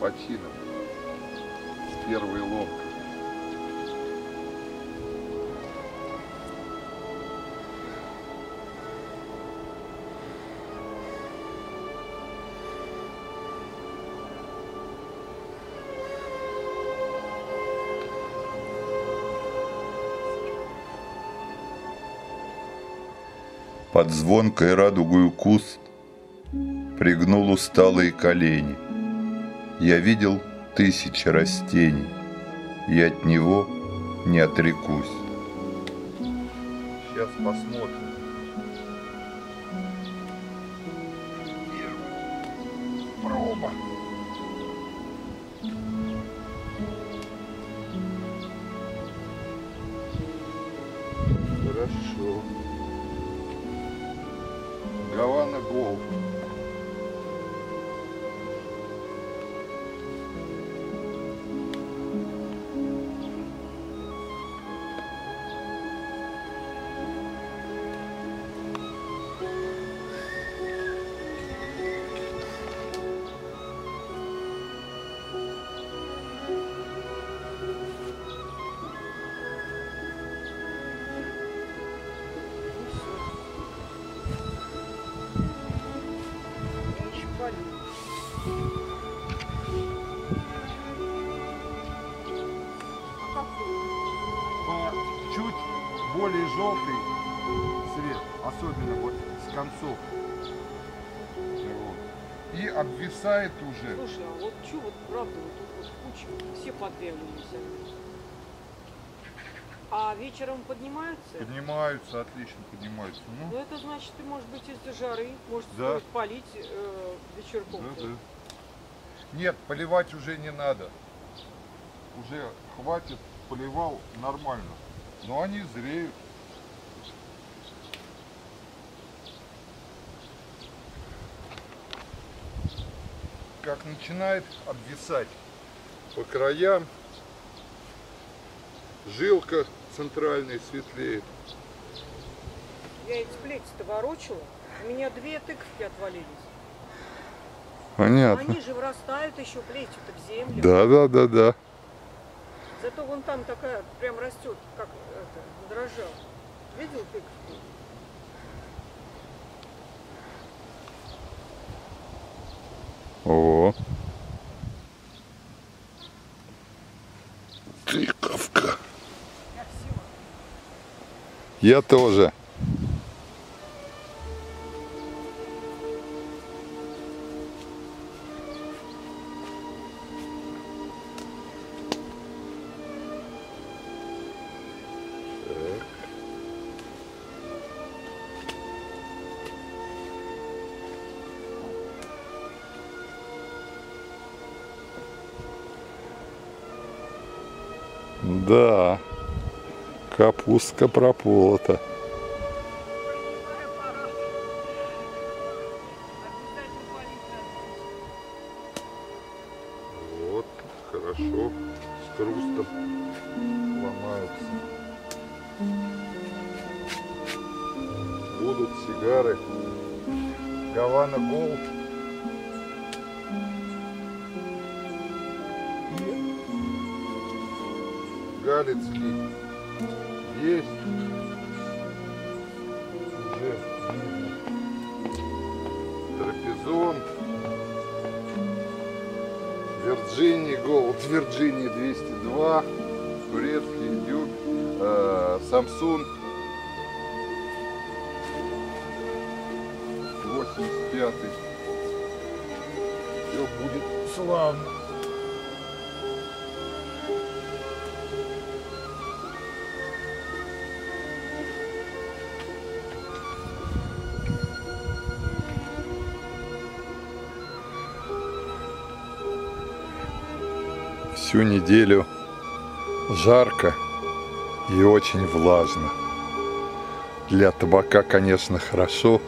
почином. С первой. Под звонкой радугою куст Пригнул усталые колени. Я видел тысячи растений, И от него не отрекусь. Сейчас посмотрим. Проба. Хорошо. Гавана Голд. Более желтый цвет, особенно вот с концов. Вот. И обвисает уже. Слушай, а вот что вот правда, вот тут вот куча, все сами. А вечером поднимаются? Поднимаются, отлично поднимаются. Ну Ну, это значит, ты, может быть, из-за жары, может, Да. стоит полить э, вечерком. да, да. Нет, поливать уже не надо. Уже хватит, поливал нормально. Но они зреют. Как начинает обвисать по краям, жилка центральная светлеет. Я эти плети-то ворочала, у меня две тыковки отвалились. Понятно. Они же вырастают еще плетью-то в землю. Да, да, да, да. Зато вон там такая прям растет, как это, дрожжа. Видел тыковку? О, Тыковка. Я все. я тоже. Да, капустка прополота. Вот, хорошо, с хрустом ломаются. Будут сигары. Гавана Голд. И Галицкий есть. Уже. Трапезон. Вирджини Голд, Вирджини 202, турецкий дюк, э, Samsung 85 Все будет славно. Всю неделю жарко и очень влажно. Для табака, конечно, хорошо.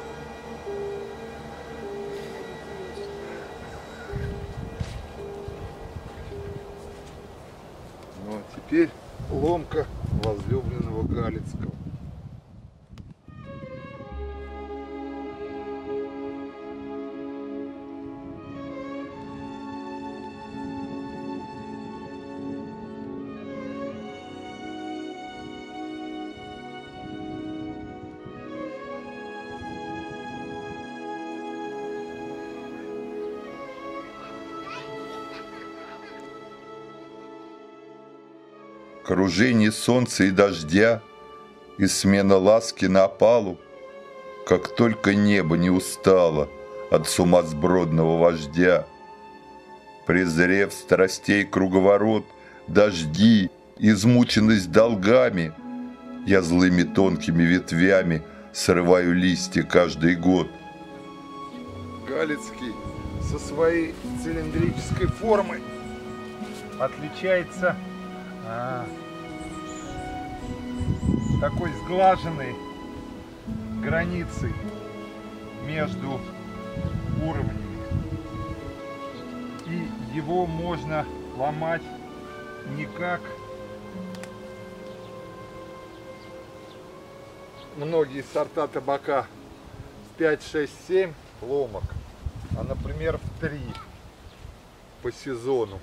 Кружение солнца и дождя, и смена ласки на опалу, как только небо не устало от сумасбродного вождя. Презрев страстей круговорот, дожди, измученность долгами, я злыми тонкими ветвями срываю листья каждый год. Галицкий со своей цилиндрической формой отличается а, такой сглаженной границей между уровнями. И его можно ломать не как многие сорта табака в 5, 6, 7 ломок, а, например, в 3 по сезону.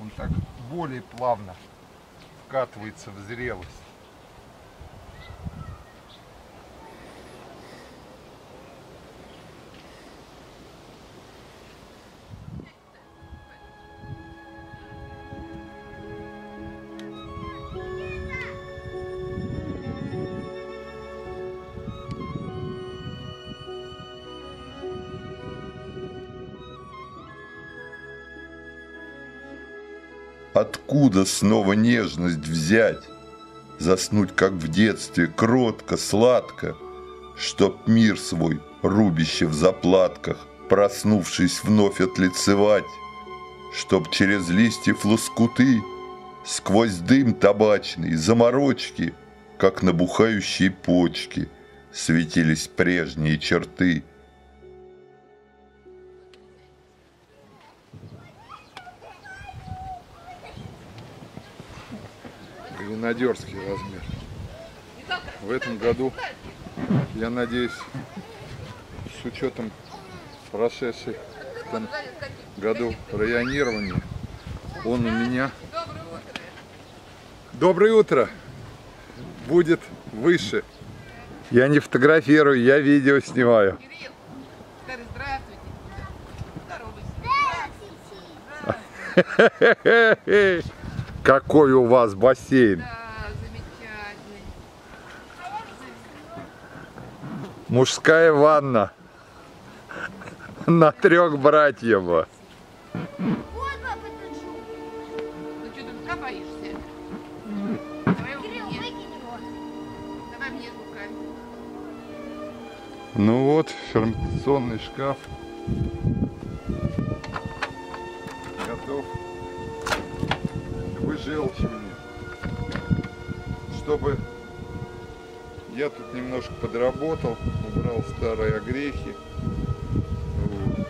Он так более плавно вкатывается в зрелость. Откуда снова нежность взять? Заснуть, как в детстве, кротко, сладко, Чтоб мир свой, рубище в заплатках, Проснувшись, вновь отлицевать, Чтоб через листьев лоскуты, Сквозь дым табачный, заморочки, Как набухающие почки, Светились прежние черты — гренадерский размер. В этом году, я надеюсь, с учетом прошедшей в этом году районирования, он у меня... Доброе утро! Будет выше. Я не фотографирую, я видео снимаю. Какой у вас бассейн? Да, замечательный. Мужская ванна. На трех братьев. Ну мне вот, ферментационный шкаф. Готов к выжелчиванию. Чтобы я тут немножко подработал, убрал старые огрехи. Вот.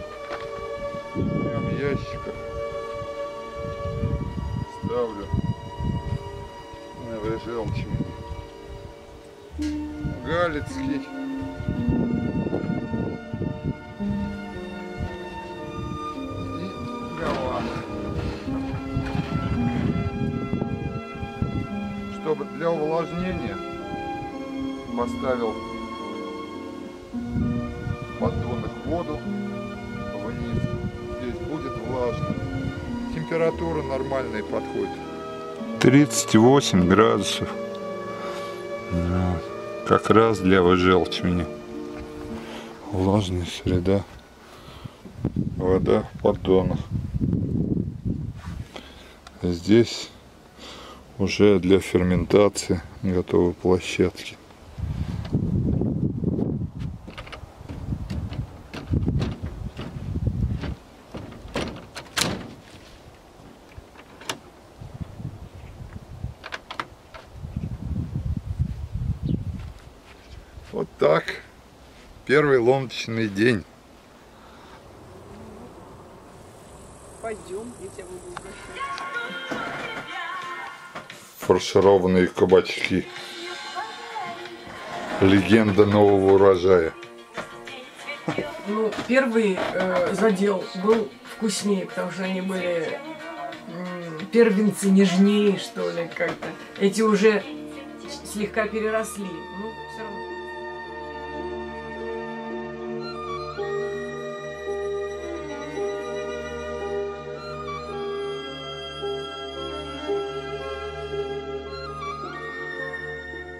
Ящиках ставлю на выжелчивание. Галицкий. и гала. Чтобы для увлажнения поставил поддонах воду вниз. Здесь будет влажно. Температура нормальная подходит. 38 градусов. Как раз для выжелчивания. Влажная среда. Вода в поддонах. Здесь уже для ферментации готовы площадки. Вот так. Первый ломочный день. Пойдем, я тебя буду угощать. Фаршированные кабачки. Легенда нового урожая. Ну, первый э, задел был вкуснее, потому что они были м, первенцы нежнее, что ли, как-то. Эти уже слегка переросли. Ну, все равно.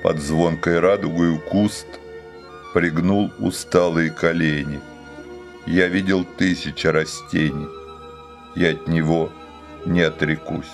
Под звонкой радугою куст Пригнул усталые колени. Я видел тысячи растений, И от него не отрекусь.